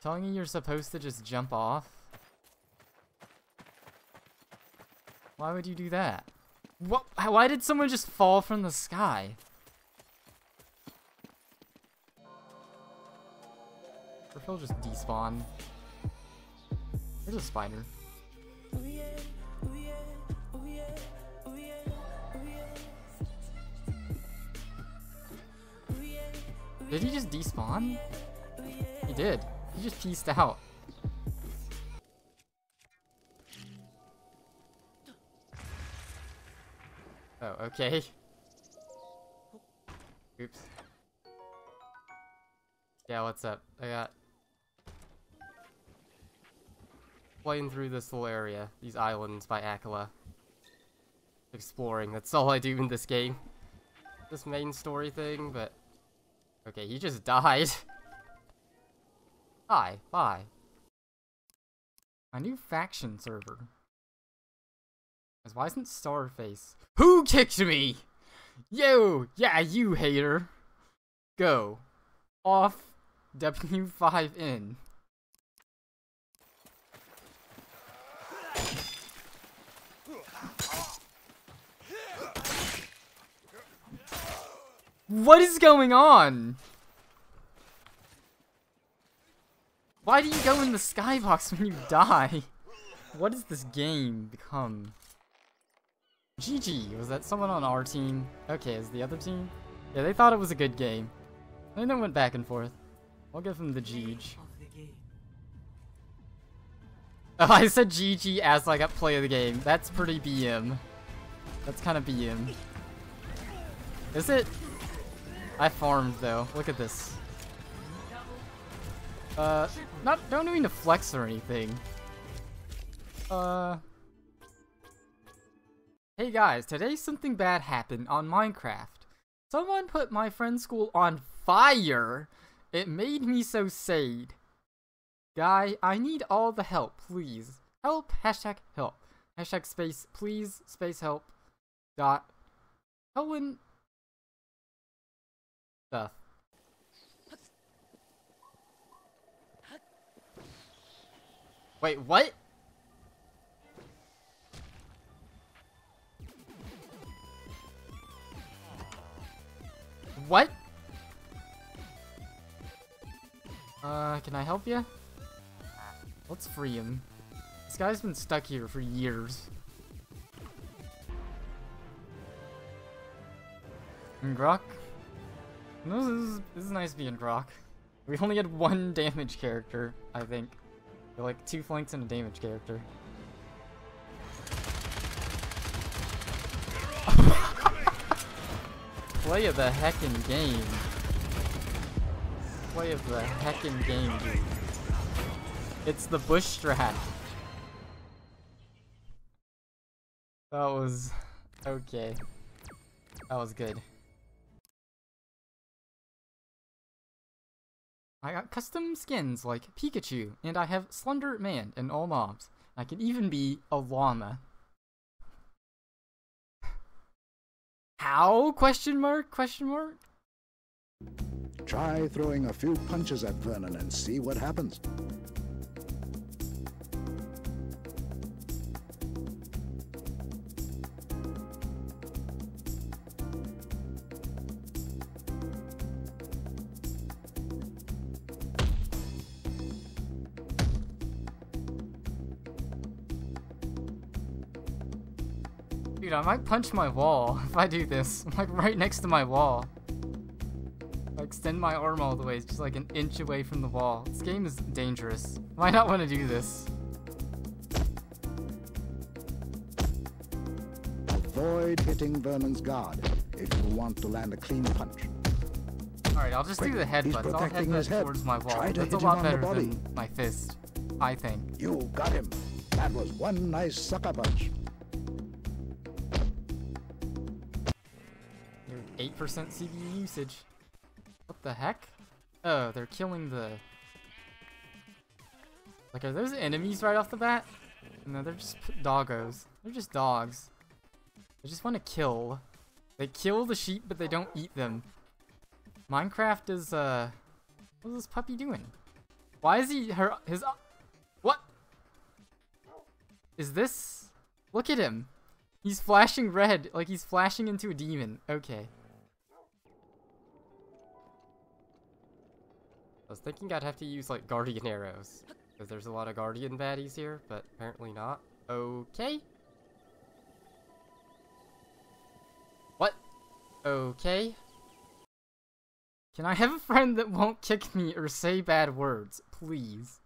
Telling you you're supposed to just jump off? Why would you do that? What? Why did someone just fall from the sky? Or he'll just despawn. There's a spider. Did he just despawn? He did. He just pieced out. Oh, okay. Oops. Yeah, what's up? I got... Playing through this whole area, these islands by Akkala. Exploring, that's all I do in this game. This main story thing, but... Okay, he just died. Hi, bye. My new faction server. Why isn't Starface? Who kicked me? Yo, yeah, you hater. Go. Off W5N. What is going on? Why do you go in the skybox when you die? What does this game become? GG, was that someone on our team? Okay, is the other team? Yeah, they thought it was a good game. And then went back and forth. I'll give them the GG. Oh, I said GG as like a play of the game. That's pretty BM. That's kind of BM. Is it? I farmed though. Look at this. Uh, not don't mean to flex or anything. Uh. Hey guys, today something bad happened on Minecraft. Someone put my friend's school on fire. It made me so sad. Guy, I need all the help, please. Help, hashtag help. Hashtag space, please, space help. Dot. Helen. Stuff. Wait, what? What? Uh, can I help you? Let's free him. This guy's been stuck here for years. And Grohk? This is, this is nice being Grohk. We only had one damage character, I think. Like two flanks and a damage character. Play of the heckin' game. Play of the heckin' game, dude. It's the bush strat. That was... okay. That was good. I got custom skins like Pikachu, and I have Slender Man and all mobs. I can even be a llama. How? Question mark? Question mark? Try throwing a few punches at Vernon and see what happens. Dude, I might punch my wall if I do this. I'm like right next to my wall. I extend my arm all the way, it's just like an inch away from the wall. This game is dangerous. Why not want to do this? Avoid hitting Vernon's guard if you want to land a clean punch. Alright, I'll just Quick, do the headbutts. I'll head that head. towards my wall. Try That's a lot better than my fist. I think. You got him. That was one nice sucker punch. 8% CPU usage. What the heck? Oh, they're killing the... Like, are those enemies right off the bat? No, they're just doggos. They're just dogs. They just want to kill. They kill the sheep, but they don't eat them. Minecraft is, uh... What is this puppy doing? Why is he her his what? Is this? Look at him. He's flashing red like he's flashing into a demon. Okay. I was thinking I'd have to use like guardian arrows because there's a lot of guardian baddies here, but apparently not. Okay. What? Okay. Can I have a friend that won't kick me or say bad words, please?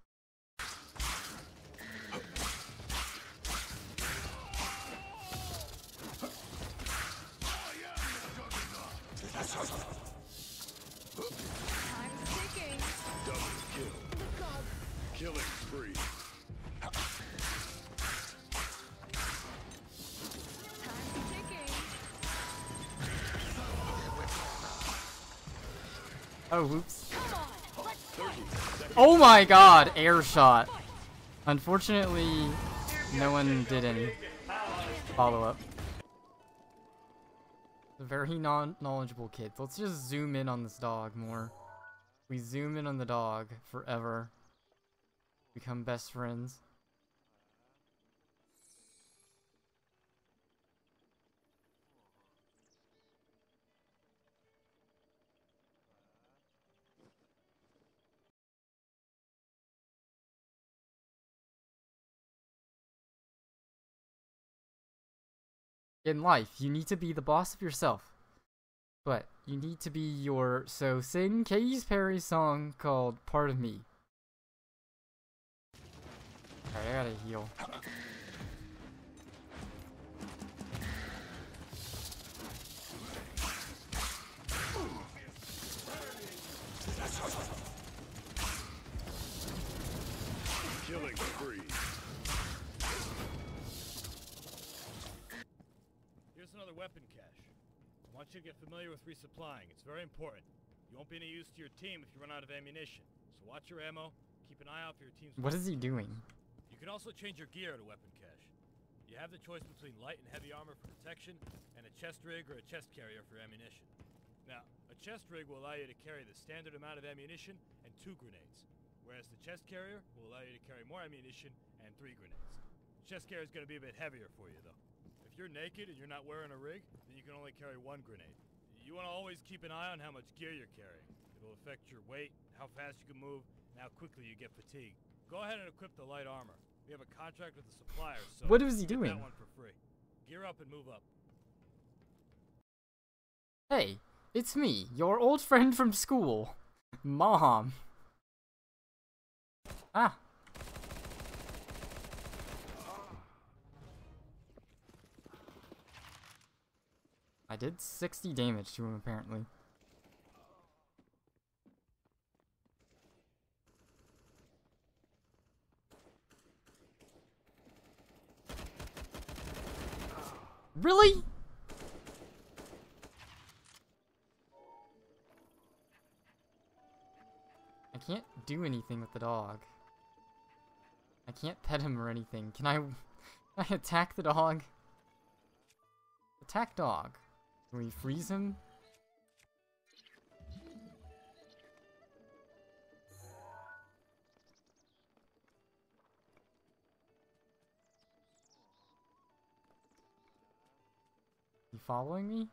Killing spree. Oh, whoops. Oh my god, air shot. Unfortunately, no one did any follow up. Very non knowledgeable kid. Let's just zoom in on this dog more. We zoom in on the dog forever. Become best friends. In life, you need to be the boss of yourself. But you need to be your so sing Katy Perry song called Part of Me. Alright, I gotta heal. Killing spree. Here's another weapon cache. I want you to get familiar with resupplying. It's very important. You won't be any use to your team if you run out of ammunition. So watch your ammo, keep an eye out for your team's What is he doing? You can also change your gear a weapon cache. You have the choice between light and heavy armor for protection, and a chest rig or a chest carrier for ammunition. Now, a chest rig will allow you to carry the standard amount of ammunition and two grenades, whereas the chest carrier will allow you to carry more ammunition and three grenades. The chest carrier is going to be a bit heavier for you, though. If you're naked and you're not wearing a rig, then you can only carry one grenade. You want to always keep an eye on how much gear you're carrying. It'll affect your weight, how fast you can move, and how quickly you get fatigued. Go ahead and equip the light armor. We have a contract with the supplier, so What is he doing? That one for free. Gear up and move up. Hey, it's me, your old friend from school. Mom. Ah. I did 60 damage to him apparently. Really? I can't do anything with the dog. I can't pet him or anything. Can I, can I attack the dog? Attack dog. Can we freeze him? You following me?